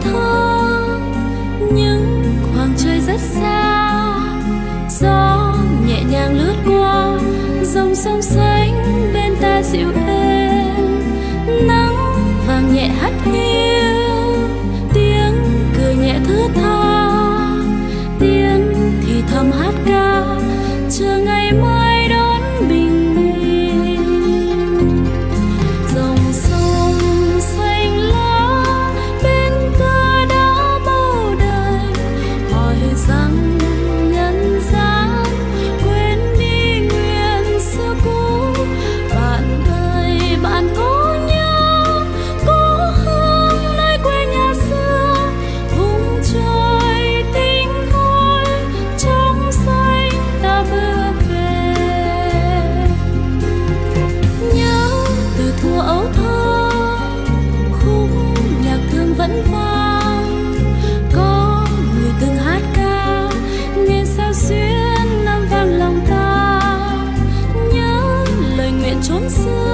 thơ những khoảng trời rất xa gió nhẹ nhàng lướt qua dòng sông xa soon.